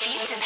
Beat is